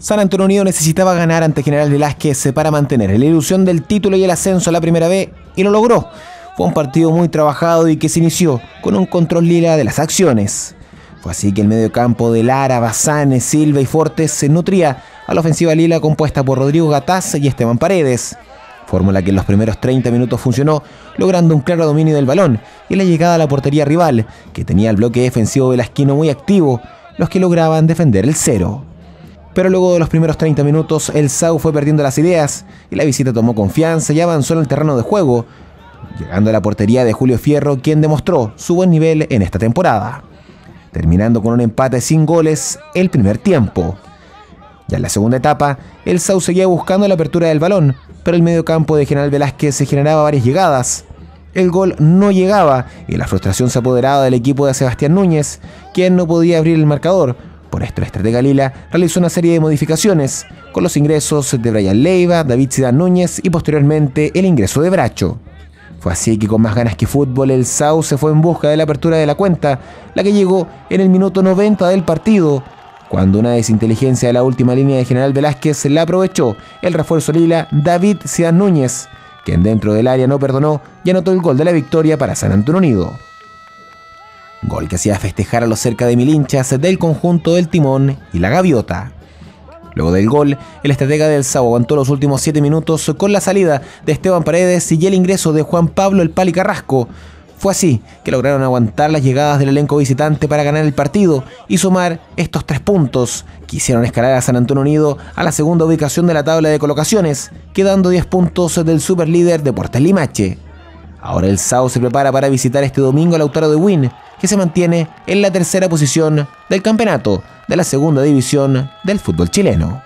San Antonio Unido necesitaba ganar ante General Velázquez para mantener la ilusión del título y el ascenso a la primera B y lo logró. Fue un partido muy trabajado y que se inició con un control lila de las acciones. Fue así que el medio campo de Lara, Bazán, Silva y Fortes se nutría a la ofensiva lila compuesta por Rodrigo Gataz y Esteban Paredes. Fórmula que en los primeros 30 minutos funcionó, logrando un claro dominio del balón y la llegada a la portería rival, que tenía el bloque defensivo velasquino muy activo, los que lograban defender el cero. Pero luego de los primeros 30 minutos, el SAU fue perdiendo las ideas y la visita tomó confianza y avanzó en el terreno de juego, llegando a la portería de Julio Fierro, quien demostró su buen nivel en esta temporada, terminando con un empate sin goles el primer tiempo. Ya en la segunda etapa, el SAU seguía buscando la apertura del balón, pero el medio campo de General Velázquez se generaba varias llegadas. El gol no llegaba y la frustración se apoderaba del equipo de Sebastián Núñez, quien no podía abrir el marcador, por esto, el estratega Lila realizó una serie de modificaciones, con los ingresos de Brian Leiva, David Zidane Núñez y posteriormente el ingreso de Bracho. Fue así que con más ganas que fútbol, el Sau se fue en busca de la apertura de la cuenta, la que llegó en el minuto 90 del partido, cuando una desinteligencia de la última línea de General Velázquez la aprovechó el refuerzo lila David Zidane Núñez, quien dentro del área no perdonó y anotó el gol de la victoria para San Antonio Unido. Gol que hacía festejar a los cerca de mil hinchas del conjunto del Timón y la Gaviota. Luego del gol, el estratega del Sao aguantó los últimos 7 minutos con la salida de Esteban Paredes y el ingreso de Juan Pablo El Pali Carrasco. Fue así que lograron aguantar las llegadas del elenco visitante para ganar el partido y sumar estos tres puntos que hicieron escalar a San Antonio Unido a la segunda ubicación de la tabla de colocaciones, quedando 10 puntos del superlíder Deportes Limache. Ahora el Sao se prepara para visitar este domingo al Lautaro de Win, que se mantiene en la tercera posición del campeonato de la segunda división del fútbol chileno.